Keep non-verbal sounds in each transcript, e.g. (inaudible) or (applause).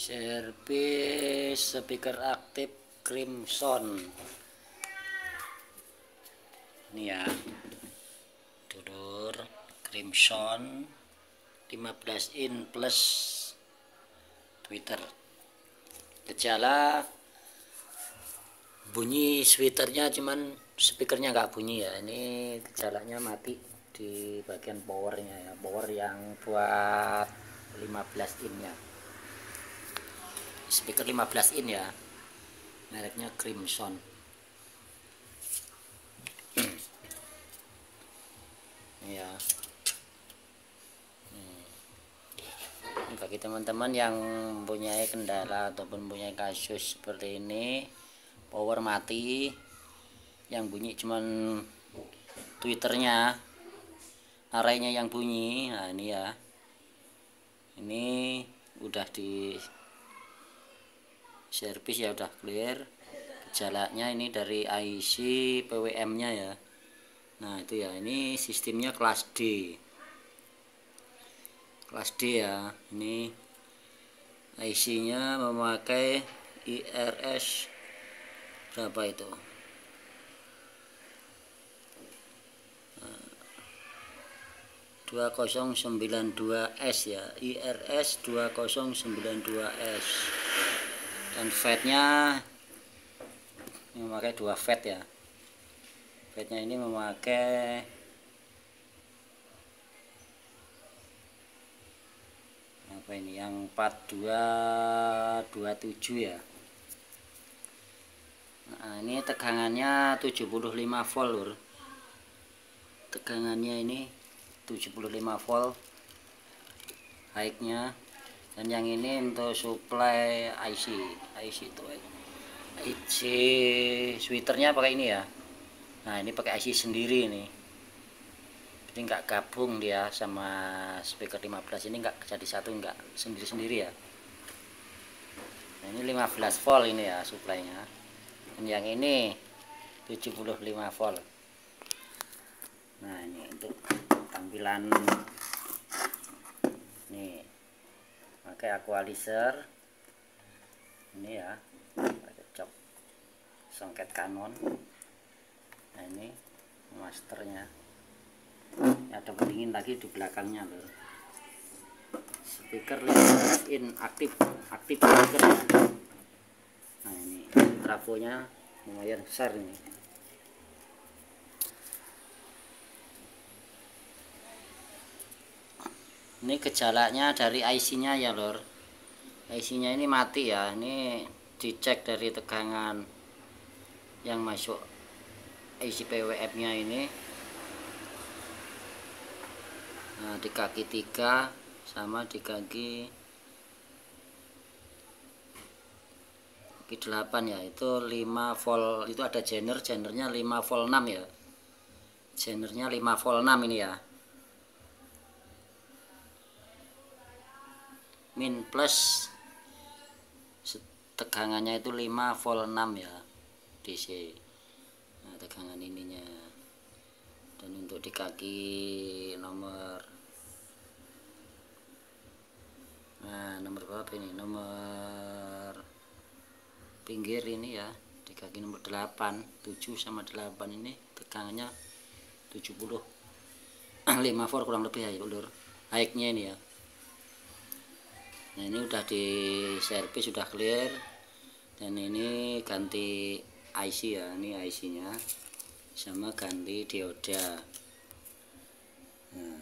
servis speaker aktif crimson. Ini ya. Dulur crimson 15 in plus twitter. Gejala bunyi switternya cuman speakernya nggak bunyi ya. Ini gejalanya mati di bagian powernya ya. Power yang buat 15 in ya speaker 15 in ya. Mereknya Crimson. Ya hmm. bagi teman-teman yang mempunyai kendala ataupun punya kasus seperti ini power mati yang bunyi cuman twitternya arahnya yang bunyi nah ini ya. Ini udah di servis ya udah clear. Gejalanya ini dari IC PWM nya ya. Nah itu ya ini sistemnya kelas D. Kelas D ya ini IC nya memakai IRS berapa itu? 2092S ya IRS 2092S dan fatnya memakai dua fat ya. Fatnya ini memakai apa ini yang 4227 ya. Nah ini tegangannya 75 volt lur. Tegangannya ini 75 volt. High-nya dan yang ini untuk supply IC IC itu IC switternya pakai ini ya. Nah ini pakai IC sendiri ini. Jadi nggak gabung dia sama speaker 15 ini nggak jadi satu nggak sendiri-sendiri ya. Nah, ini 15 volt ini ya suplainya dan yang ini 75 volt. Nah ini untuk tampilan. Nih pakai aqualizer ini ya. Pakai cok songket canon nah ini masternya. Ini ada pendingin lagi di belakangnya loh. Speaker in aktif aktif speaker nah ini trafonya lumayan besar ini ini gejalanya dari IC nya ya lor IC nya ini mati ya. Ini dicek dari tegangan yang masuk IC PWM nya ini. Nah, di kaki 3 sama di kaki kaki 8 ya. Itu 5 volt itu ada jener jenernya 5 volt 6 ya. Jenernya 5 volt 6 ini ya min plus. Tegangannya itu 5 volt 6 ya DC nah tegangan ininya. Dan untuk di kaki nomor nah nomor berapa ini? Nomor pinggir ini ya di kaki nomor 8 7 sama 8 ini tegangannya 70 5 (clears throat) volt kurang lebih ya ulur. High-nya ini ya nah ini udah di servis sudah clear. Dan ini ganti IC ya ini IC nya sama ganti dioda. Nah,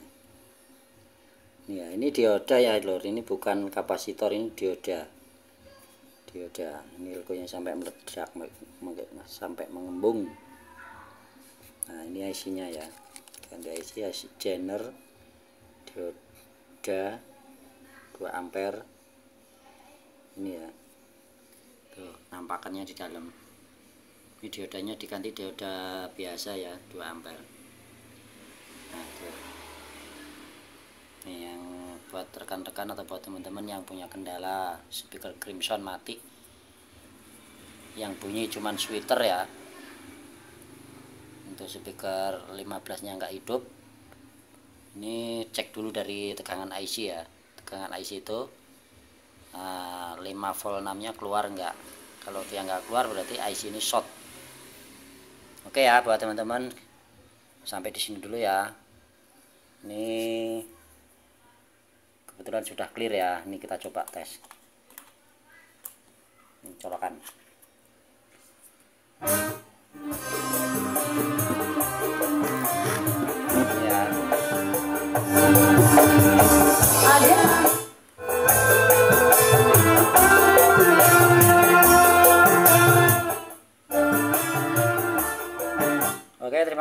ya ini dioda ya lor ini bukan kapasitor ini dioda. Dioda. Ini logonya sampai meledak sampai mengembung. Nah ini IC nya ya. Ganti IC IC jener dioda 2 ampere ini ya. Tuh nampakannya di dalam. Ini diodanya diganti dioda biasa ya 2 ampere nah tuh. Ini yang buat rekan-rekan atau buat teman-teman yang punya kendala speaker crimson mati. Yang bunyi cuman sweater ya. Untuk speaker 15 nya nggak hidup. Ini cek dulu dari tegangan IC ya tegangan IC itu nah, 5 volt 6 nya keluar enggak kalau dia enggak keluar berarti IC ini short. Oke ya buat teman-teman sampai di sini dulu ya. Ini kebetulan sudah clear ya ini kita coba tes. Colokan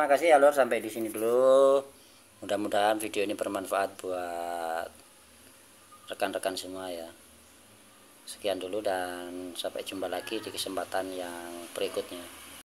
terima kasih ya Lur sampai di sini dulu. Mudah-mudahan video ini bermanfaat buat rekan-rekan semua ya. Sekian dulu dan sampai jumpa lagi di kesempatan yang berikutnya.